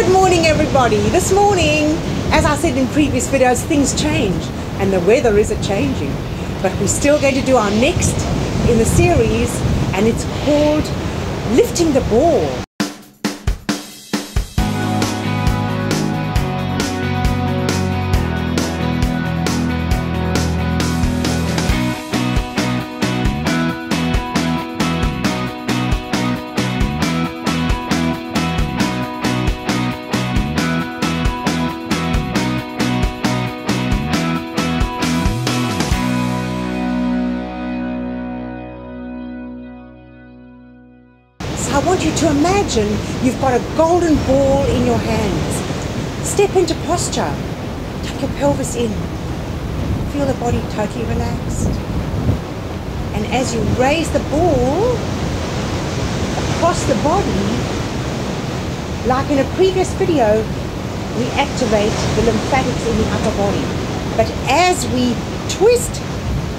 Good morning, everybody. This morning, as I said in previous videos, things change and the weather is a changing. But we're still going to do our next in the series, and it's called Lifting the Ball. I want you to imagine you've got a golden ball in your hands. Step into posture. Tuck your pelvis in. Feel the body totally relaxed. And as you raise the ball across the body, like in a previous video, we activate the lymphatics in the upper body. But as we twist,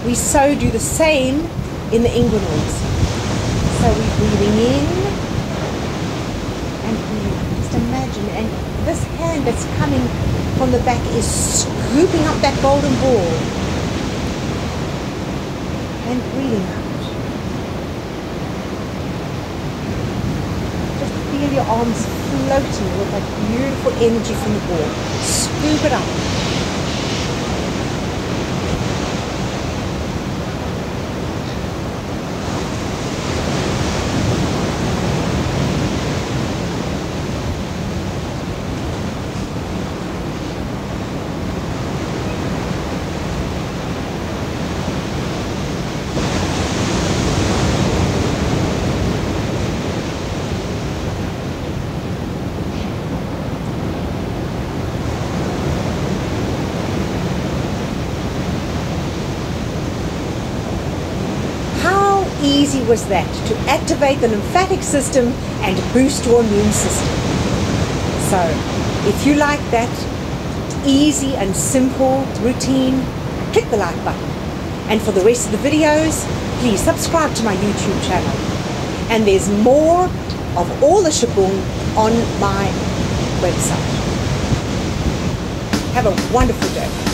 we so do the same in the inguinals. So we're breathing in and breathing. Just imagine. And this hand that's coming from the back is scooping up that golden ball. And breathing out. Just feel your arms floating with that beautiful energy from the ball. Scoop it up. Easy was that to activate the lymphatic system and boost your immune system? So, if you like that easy and simple routine, click the like button. And for the rest of the videos, please subscribe to my YouTube channel. And there's more of all the Qigong on my website. Have a wonderful day.